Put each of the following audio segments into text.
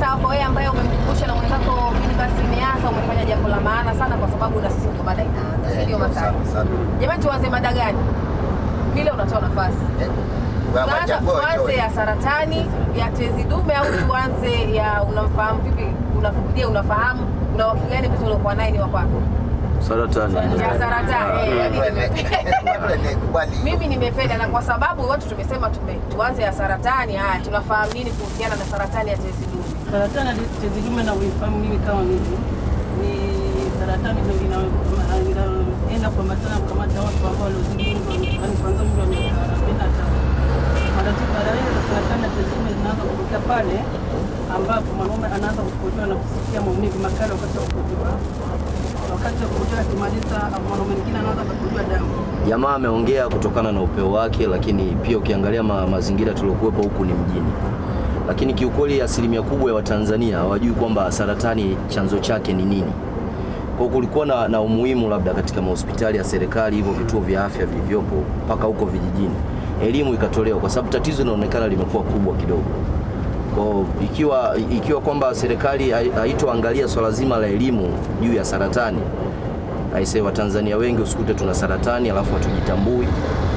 Sawa. Kwa wewe ambaye umemkumbusha na mwenzako mimi basi imeanza, umefanya jambo la maana sana, kwa sababu na sisi ndo mada inaanza, si ndio? Sana. jamani, tuanze mada gani? Vile unatoa nafasi Eh, tuanze ya saratani ya tezi dume au tuanze ya unamfahamu vipi? Unafikiria unafahamu una wakili gani mtu uliokuwa naye ni wa kwako? Saratani. Ya saratani. eh, watu wamekubali. mimi nimependa na kwa sababu watu tumesema tume, tuanze ya saratani. Haya, tunafahamu nini kuhusiana na saratani ya tezi dume? Saratani tezi dume na uifahamu mimi kama mimi ni saratani ndio ina- inaenda kuambatana kukamata watu ambao waliozidi umri kuanzia umri wa miaka arobaini na tano. Matatizo ya saratani ya tezi dume zinaanza kutokea pale ambapo mwanaume anaanza kukojoa na kusikia maumivu makali wakati wa kukojoa. Wakati wa kukojoa akimaliza, mwanaume mwingine anaanza kukojoa damu. Jamaa ameongea kutokana na upeo wake, lakini pia ukiangalia ma, mazingira tuliokuwepo huku ni mjini, lakini kiukweli asilimia kubwa ya Watanzania hawajui kwamba saratani chanzo chake ni nini. Kwa kulikuwa na, na umuhimu labda katika mahospitali ya serikali, hivyo vituo vya afya vilivyopo mpaka huko vijijini, elimu ikatolewa, kwa sababu tatizo linaonekana limekuwa kubwa kidogo. Kwa ikiwa, ikiwa kwamba serikali haitoangalia swala zima la elimu juu ya saratani aisee, Watanzania wengi usikute tuna saratani alafu hatujitambui.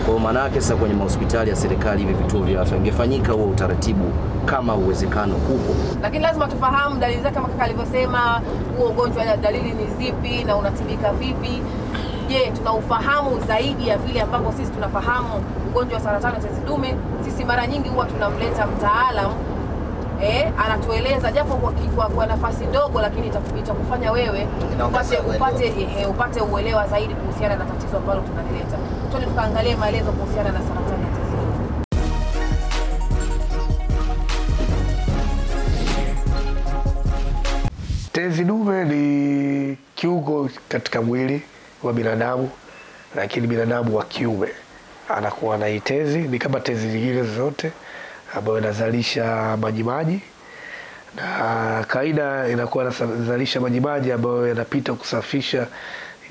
Kwa maana yake sasa kwenye mahospitali ya serikali hivi vituo vya afya ingefanyika huo utaratibu kama uwezekano upo. Lakini lazima tufahamu dalili zake, kama kaka alivyosema, huo ugonjwa dalili ni zipi na unatibika vipi? Je, tuna ufahamu zaidi ya vile ambavyo sisi tunafahamu ugonjwa wa saratani ya tezi dume? Sisi mara nyingi huwa tunamleta mtaalamu eh, anatueleza japo kwa, kwa, kwa nafasi ndogo, lakini itaku- itakufanya wewe upate, uelewa. upate, eh, upate uelewa zaidi kuhusiana na tatizo ambalo tunalileta. Twende tukaangalie maelezo kuhusiana na saratani ya tezi dume. Tezi dume ni kiungo katika mwili wa binadamu, lakini binadamu wa kiume anakuwa na hii tezi, ni kama tezi nyingine zote ambayo inazalisha majimaji, na kawaida inakuwa inazalisha majimaji ambayo yanapita kusafisha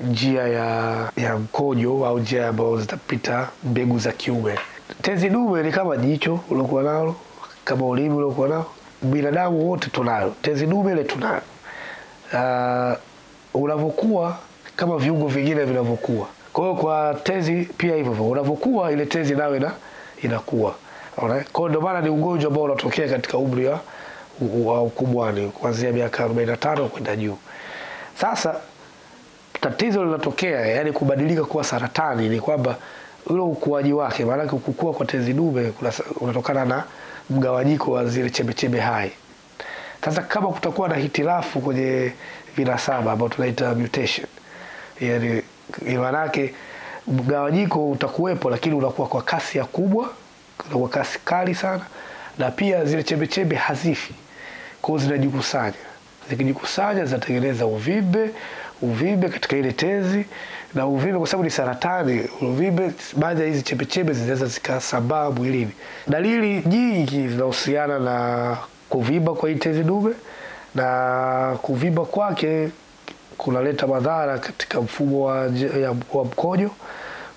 njia ya, ya mkojo au njia ambayo zitapita mbegu za kiume. Tezi dume ni kama jicho uliokuwa nalo, kama ulimi uliokuwa nao, binadamu wote tunayo tezi dume ile tunayo uh, unavyokuwa kama viungo vingine vinavyokuwa. Kwa hiyo kwa tezi pia hivyo hivyo, unavyokuwa ile tezi nayo ina inakuwa. Kwa ndio maana ni ugonjwa ambao unatokea katika umri wa wa ukubwani kuanzia miaka 45 kwenda juu. Sasa tatizo linatokea, yani kubadilika kuwa saratani, ni kwamba ule ukuaji wake, maana kukua kwa tezi dume unatokana na mgawanyiko wa zile chembechembe hai. Sasa kama kutakuwa na hitilafu kwenye vinasaba ambao tunaita mutation, yani maanake mgawanyiko utakuwepo, lakini unakuwa kwa kasi ya kubwa, unakuwa kasi kali sana, na pia zile chembechembe hazifi, kwa hiyo zinajikusanya. Zikijikusanya zinatengeneza uvimbe, uvimbe katika ile tezi, na uvimbe kwa sababu ni saratani, uvimbe, baadhi ya hizi chembechembe zinaweza zikasambaa mwilini. Dalili nyingi zinahusiana na kuvimba kwa hii tezi dume, na kuvimba kwake kunaleta madhara katika mfumo wa, wa mkojo.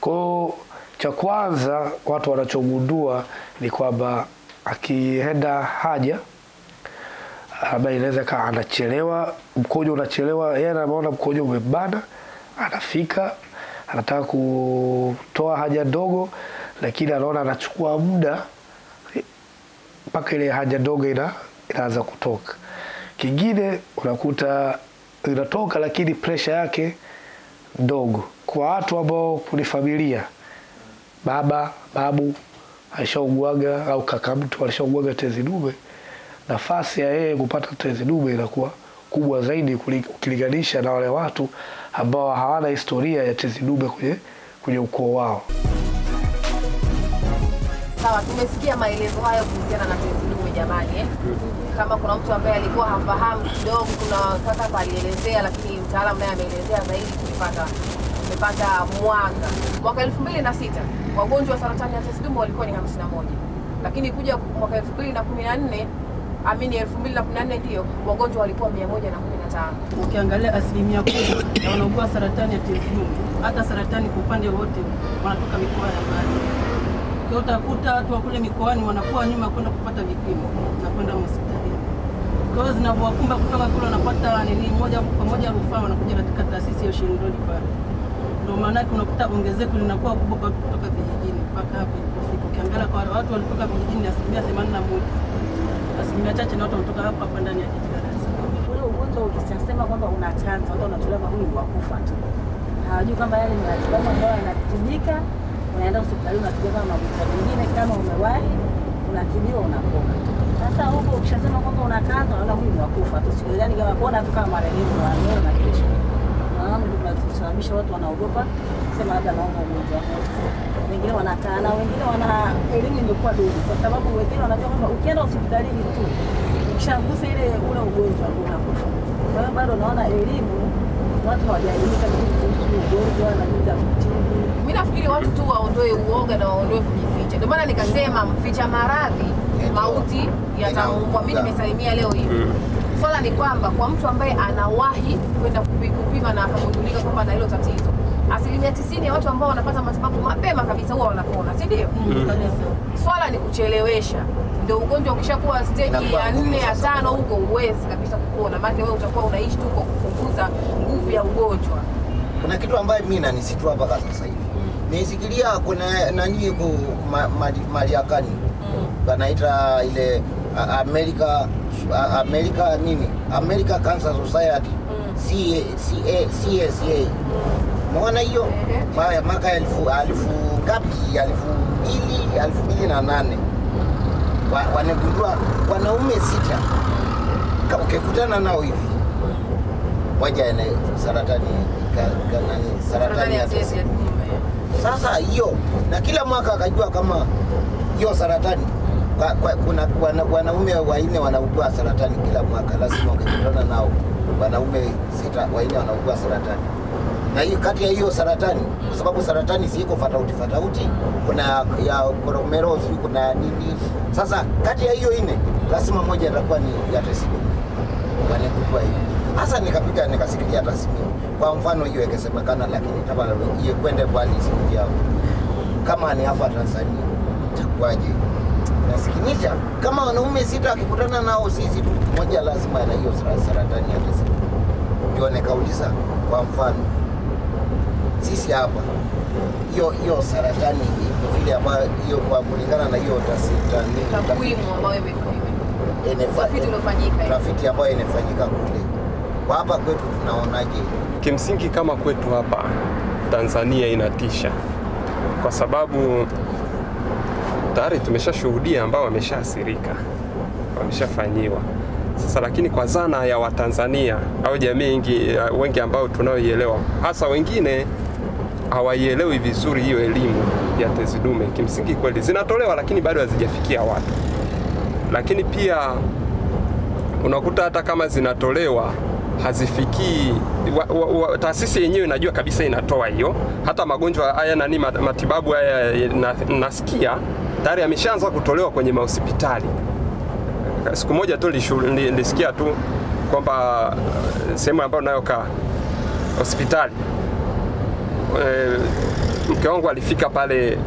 Kwa hiyo cha kwanza watu wanachogundua ni kwamba akienda haja labda inaweza kaa anachelewa, mkojo unachelewa, yeye anaona mkojo umebana, anafika anataka kutoa haja ndogo, lakini anaona anachukua muda mpaka ile haja ndogo ina, inaanza kutoka. Kingine unakuta inatoka, lakini presha yake ndogo. Kwa watu ambao kuni familia, baba babu alishauguaga au kaka mtu alishauguaga tezi dume, nafasi ya yeye kupata tezi dume inakuwa kubwa zaidi ukilinganisha na wale watu ambao hawana historia ya tezi dume kwenye, kwenye ukoo wao. Sawa, tumesikia maelezo hayo kuhusiana na tezi dume jamani eh? Kama kuna mtu ambaye alikuwa hafahamu kidogo, kuna hapa alielezea, lakini mtaalamu naye ameelezea zaidi, tumepata tumepata mwanga. Mwaka elfu mbili na sita wagonjwa wa saratani ya tezi dume walikuwa ni 51 lakini kuja mwaka elfu mbili na kumi na nne amini elfu mbili na kumi na nne ndio wagonjwa walikuwa mia moja na kumi na tano Ukiangalia asilimia kubwa ya wanaugua saratani ya tezi dume, hata saratani kwa upande wote, wanatoka mikoa ya mbali. Utakuta watu wa kule mikoani wanakuwa nyuma kwenda kupata vipimo na kwenda hospitalini. Kwa hiyo zinavyowakumba kutoka kule wanapata nini moja kwa moja rufaa wanakuja katika taasisi ya Ocean Road pale. Ndio maana unakuta ongezeko linakuwa kubwa kwa kutoka vijijini mpaka hapa ilipofika. Ukiangalia kwa watu walitoka vijijini ni asilimia themanini na moja. Asilimia chache na watu wanatoka hapa hapa ndani ya jiji la Dar es Salaam. ule ugonjwa ukisema kwamba watu huyu wakufa tu, hawajui kwamba yale ni matibabu ambayo yanatibika. Unaenda hospitali unatibiwa kama magonjwa mengine, kama umewahi unatibiwa unapona. Sasa huko ukishasema kwamba huyu ni wakufa tu, kama tu kama marehemu wa leo na kesho. Naona watu wanaogopa kusema labda naomba ugonjwa. Wengine wanakaa na wengine wana elimu imekuwa duni, kwa sababu wengine wanajua kwamba ukienda hospitalini tu ukishagusa ile ule ugonjwa unakufa. Kwa hiyo bado naona elimu watu hawajaelimika kuhusu ugonjwa na jinsi ya kutibu. mi nafikiri watu tu waondoe uoga na waondoe kujificha. Ndio maana nikasema mficha maradhi mauti yataumbwa Mi nimesalimia leo hivi. Swala ni kwamba kwa mtu ambaye anawahi kwenda kupi- kupima na akagundulika kwamba ana hilo tatizo, asilimia tisini ya watu ambao wanapata matibabu mapema kabisa huwa wanapona, si ndio? Swala ni kuchelewesha. Ndio ugonjwa ukishakuwa steji ya nne ya tano huko huwezi kabisa kupona, maana wewe utakuwa unaishi tu kwa kupunguza nguvu ya ugonjwa. kuna kitu ambayo mimi nanisitua mpaka sasa hivi. Nisikilia kuna nani ku ma, ma, Mariakani banaita ile a- America nini? America Cancer Society. C- C- CSA mwana hiyo? Mwaka elfu elfu ngapi? Elfu mbili elfu mbili na nane. Wa- wanagundua wanaume sita. Ukikutana nao hivi moja ene saratani nani, saratani ya sasa hiyo na kila mwaka akajua kama hiyo saratani kwa, kwa, kuna wana, wanaume wanne wanaugua saratani kila mwaka, lazima ukikutana nao wanaume sita wanne wanaugua saratani. Na hiyo kati ya hiyo saratani, kwa sababu saratani ziko fatauti fatauti, kuna ya koromeros, kuna nini. Sasa kati ya hiyo nne lazima moja itakuwa ni ya tesiko dume hiyo. Hasa nikapiga nikasikilia tasmini. Kwa mfano hiyo ikisemekana, lakini kama hiyo kwende mbali siku yao kama ni hapa Tanzania itakuwaje? Nasikinisha kama wanaume sita akikutana nao sisi tu moja lazima ana hiyo saratani ya tezi. Ndio nikauliza kwa mfano sisi hapa hiyo hiyo saratani ipo vile ambayo hiyo kwa kulingana na hiyo tasita Takwimu ambayo imefanyika. Tafiti ambayo inafanyika kule. Kwa hapa kwetu tunaonaje? Kimsingi kama kwetu hapa Tanzania inatisha, kwa sababu tayari tumeshashuhudia ambao wameshaathirika, wameshafanyiwa. Sasa lakini kwa zana ya Watanzania au jamii wengi, wengi ambao tunaoielewa, hasa wengine hawaielewi vizuri hiyo elimu ya tezi dume. Kimsingi kweli zinatolewa, lakini bado hazijafikia watu. Lakini pia unakuta hata kama zinatolewa hazifikii taasisi yenyewe inajua kabisa inatoa hiyo. Hata magonjwa haya nani matibabu haya na, nasikia tayari ameshaanza kutolewa kwenye mahospitali. Siku moja tu nilisikia tu kwamba eh, sehemu ambayo nayokaa hospitali e, mke wangu alifika pale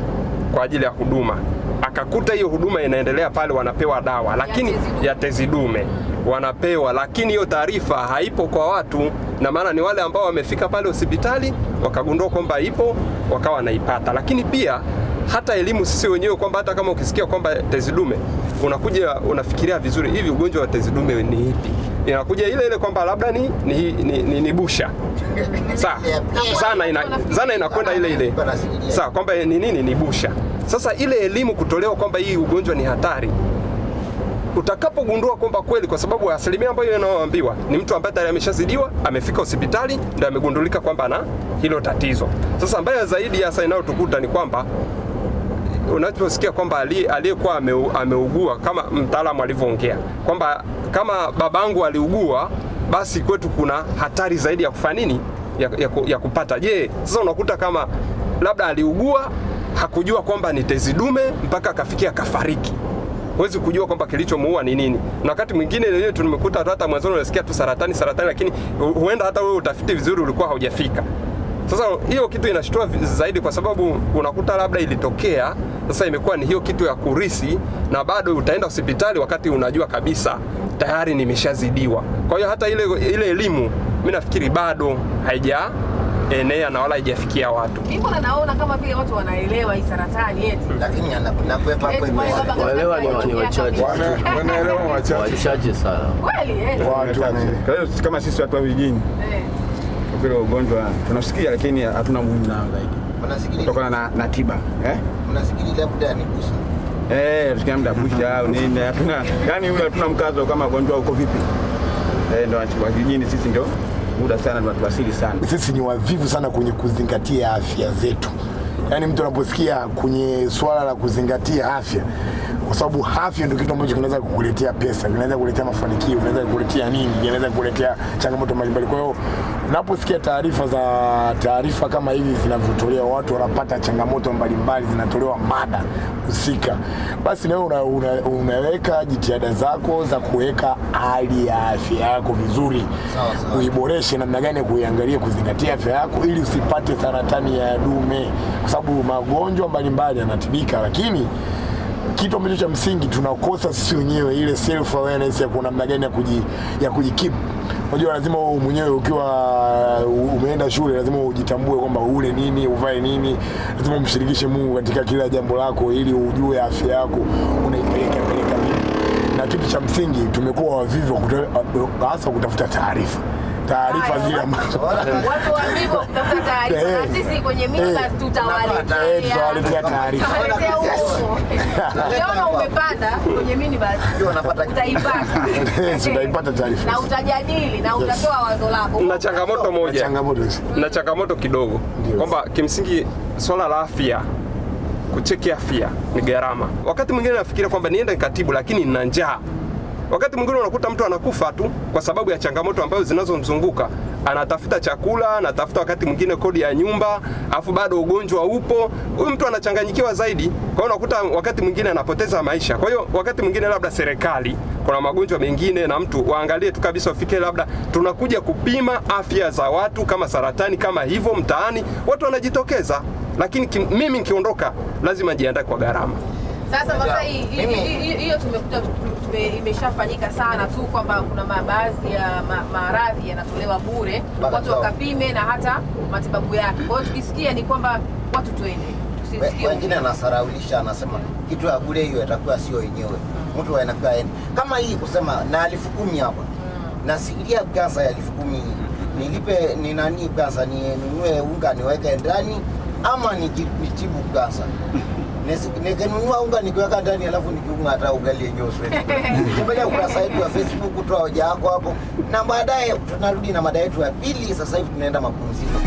kwa ajili ya huduma akakuta hiyo huduma inaendelea pale, wanapewa dawa lakini ya tezi dume wanapewa, lakini hiyo taarifa haipo kwa watu, na maana ni wale ambao wamefika pale hospitali wakagundua kwamba ipo, wakawa wanaipata. Lakini pia hata elimu sisi wenyewe kwamba hata kama ukisikia kwamba tezi dume unakuja unafikiria vizuri, hivi ugonjwa wa tezi dume ni ipi? Inakuja ile ile kwamba labda ni, ni, ni, ni, ni busha Sawa, zana ina, zana inakwenda ile ile sawa, kwamba ni nini ni busha. Sasa ile elimu kutolewa kwamba hii ugonjwa ni hatari, utakapogundua kwamba kweli, kwa sababu asilimia ambayo inayoambiwa ni mtu ambaye tayari ameshazidiwa, amefika hospitali, ndio amegundulika kwamba ana hilo tatizo. Sasa mbaya zaidi hasa inayotukuta ni kwamba unaposikia kwamba aliyekuwa ameu- ameugua kama mtaalamu alivyoongea kwamba kama babangu aliugua, basi kwetu kuna hatari zaidi ya kufanya nini, ya, ya, ya kupata. Je, sasa unakuta kama labda aliugua hakujua kwamba ni tezi dume mpaka akafikia kafariki huwezi kujua kwamba kilichomuua ni nini, na wakati mwingine leo tumekuta hata mwanzoni unasikia tu saratani saratani, lakini hu- huenda hata wewe utafiti vizuri ulikuwa haujafika. Sasa hiyo kitu inashtua zaidi, kwa sababu unakuta labda ilitokea, sasa imekuwa ni hiyo kitu ya kurisi, na bado utaenda hospitali wakati unajua kabisa tayari nimeshazidiwa. Kwa hiyo hata ile ile elimu mimi nafikiri bado haija enea na wala haijafikia watu. Mbona naona kama vile watu wanaelewa hii saratani eti. lakini anakwepa hapo baba Waelewa ni- watu ni wachache. Wana- wanaelewa wachache wachache sana. Kweli eti. watu wanaelewa. Kwa hiyo kama sisi watu wa vijijini Eh. Kwa vile ugonjwa tunasikia, lakini hatuna muhimu nao zaidi kutokana na, na tiba eh? mnasikiliza labda ni busu Eh, tukia muda busha au nini, hatuna yani yule hatuna mkazo kama ugonjwa uko vipi. Eh, ndo wa sisi ndio muda sana tunatuwasili sana. sisi ni wavivu sana kwenye kuzingatia afya zetu. Yaani mtu anaposikia kwenye swala la kuzingatia afya, kwa sababu afya ndio kitu ambacho kinaweza kukuletea pesa, kinaweza kukuletea mafanikio, kinaweza kukuletea nini, kinaweza kukuletea changamoto mbalimbali. Kwa hiyo unaposikia taarifa za taarifa kama hivi zinavyotolewa, watu wanapata changamoto mbalimbali, zinatolewa mada husika, basi nawe una, una, unaweka jitihada zako za kuweka hali ya afya yako vizuri Sawa, sawa. uiboreshe namna gani ya kuiangalia kuzingatia afya yako ili usipate saratani ya dume, kwa sababu magonjwa mbalimbali yanatibika, lakini kitu ambacho cha msingi tunakosa sisi wenyewe ile self awareness ya kuna namna gani ya kuji ya kujikip. Unajua, lazima wewe mwenyewe ukiwa uh, umeenda shule, lazima ujitambue kwamba ule nini, uvae nini, lazima umshirikishe Mungu katika kila jambo lako, ili ujue afya yako unaipeleka peleka vipi. Na kitu cha msingi tumekuwa wavivu wa hasa kutafuta taarifa taarifa zile ambazo Watu wa taarifa na Eh. sisi kwenye mila Eh. tutawaletea. Eh, tutawaletea taarifa. Ukiona umepanda kwenye mini basi utaipata. tutaipata taarifa Na utajadili na utatoa wazo lako. Na changamoto moja changamoto na changamoto kidogo kwamba kimsingi swala la afya kucheki afya ni gharama. Wakati mwingine nafikiria kwamba niende nikatibu, lakini nina njaa. Wakati mwingine unakuta mtu anakufa tu kwa sababu ya changamoto ambazo zinazomzunguka. Anatafuta chakula, anatafuta wakati mwingine kodi ya nyumba, afu bado ugonjwa upo. Huyu mtu anachanganyikiwa zaidi. Kwa hiyo unakuta wakati mwingine anapoteza maisha. Kwa hiyo wakati mwingine labda serikali kuna magonjwa mengine na mtu waangalie tu kabisa, wafike labda tunakuja kupima afya za watu kama saratani kama hivyo mtaani, watu wanajitokeza, lakini kim, mimi nikiondoka lazima jiandae kwa gharama. Sasa sasa hii hii- Mimi- hii- hiyo tumekuta tume- imeshafanyika sana tu kwamba kuna baadhi ya maradhi yanatolewa bure, watu wakapime na hata matibabu yake. Kwa hiyo tukisikia ni kwamba watu twende, wengine anasaraulisha anasema kitu ya bure hiyo itakuwa sio yenyewe. Mtu anakuwa yeye kama hii kusema na elfu kumi hapa. Nasikilia pesa ya elfu kumi nilipe ni nani pesa ninunue unga niweke ndani ama nijitibu nitibu pesa nikinunua unga nikiweka ndani alafu nikiunga hata ugali yenyewe tembelea ukurasa wetu wa facebook kutoa hoja yako hapo. Na baadaye tunarudi na mada yetu ya pili. Sasa hivi tunaenda mapumziko